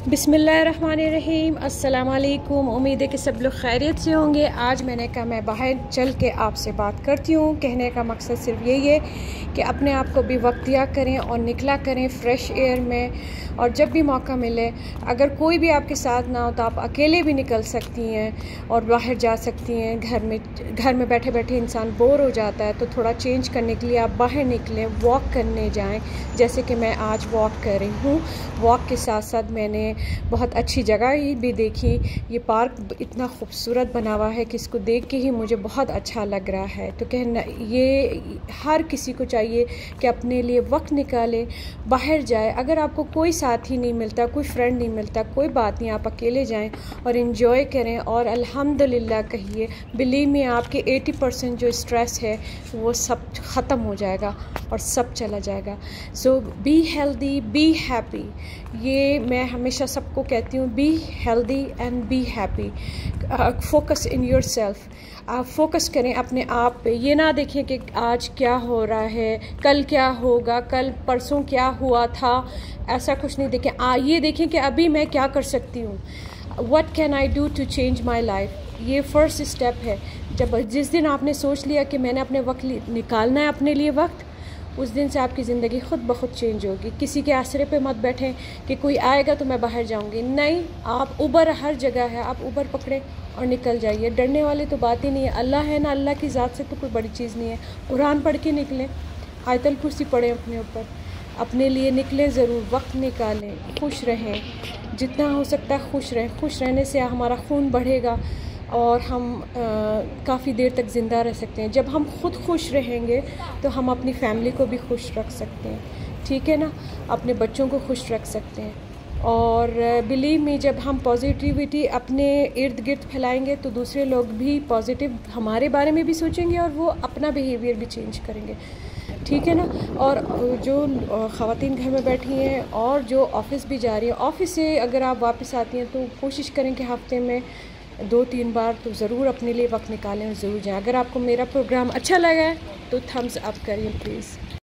बिसमीम अल्लाम उम्मीद है कि सब लोग खैरियत से होंगे। आज मैंने कहा, मैं बाहर चल के आपसे बात करती हूँ। कहने का मकसद सिर्फ़ यही है कि अपने आप को भी वक्त दिया करें और निकला करें फ्रेश एयर में। और जब भी मौका मिले, अगर कोई भी आपके साथ ना हो तो आप अकेले भी निकल सकती हैं और बाहर जा सकती हैं। घर में घर में बैठे बैठे इंसान बोर हो जाता है तो थोड़ा चेंज करने के लिए आप बाहर निकलें वॉक करने जाएँ। जैसे कि मैं आज वॉक कर रही हूँ। वॉक के साथ साथ मैंने बहुत अच्छी जगह भी देखी। ये पार्क इतना खूबसूरत बना हुआ है कि इसको देख के ही मुझे बहुत अच्छा लग रहा है। तो कहना, ये हर किसी को चाहिए कि अपने लिए वक्त निकाले, बाहर जाए। अगर आपको कोई साथी नहीं मिलता, कोई फ्रेंड नहीं मिलता, कोई बात नहीं, आप अकेले जाएँ और इन्जॉय करें और अल्हम्दुलिल्लाह कहिए बिलीव में आपके 80 परसेंट जो स्ट्रेस है, वो सब ख़त्म हो जाएगा और सब चला जाएगा। So be healthy be happy ये मैं हमेशा सबको कहती हूँ be healthy and be happy focus in yourself आप फोकस करें अपने आप पे। ये ना देखें कि आज क्या हो रहा है, कल क्या होगा, कल परसों क्या हुआ था, ऐसा कुछ नहीं देखें। आ, ये देखें कि अभी मैं क्या कर सकती हूँ। What can I do to change my life ये फ़र्स्ट स्टेप है। जब जिस दिन आपने सोच लिया कि मैंने अपने वक्त निकालना है अपने लिए वक्त उस दिन से आपकी ज़िंदगी खुद ब खुद चेंज होगी। किसी के आसरे पे मत बैठें कि कोई आएगा तो मैं बाहर जाऊँगी। नहीं, आप ऊबर हर जगह है। आप ऊबर पकड़ें और निकल जाइए। डरने वाली तो बात ही नहीं है। अल्लाह है ना, अल्लाह की ज़ात से तो कोई बड़ी चीज़ नहीं है। कुरान पढ़ के निकलें, आयतल कुर्सी पढ़ें अपने ऊपर। अपने लिए निकलें, ज़रूर वक्त निकालें। खुश रहें। जितना हो सकता है खुश रहें। खुश रहने से हमारा खून बढ़ेगा। और हम काफ़ी देर तक ज़िंदा रह सकते हैं। जब हम खुद खुश रहेंगे तो हम अपनी फैमिली को भी खुश रख सकते हैं। ठीक है ना? अपने बच्चों को खुश रख सकते हैं। और बिलीव में जब हम पॉजिटिविटी अपने इर्द गिर्द फैलाएँगे तो दूसरे लोग भी पॉजिटिव हमारे बारे में भी सोचेंगे और वो अपना बिहेवियर भी चेंज करेंगे। ठीक है ना? और, जो ख़वान घर में बैठी हैं और जो ऑफ़िस भी जा रही हैं ऑफ़िस से अगर आप वापस आती हैं तो कोशिश करें कि हफ़्ते में दो तीन बार तो ज़रूर अपने लिए वक्त निकालें और ज़रूर जाएँ। अगर आपको मेरा प्रोग्राम अच्छा लगा है तो थम्स अप करिए प्लीज़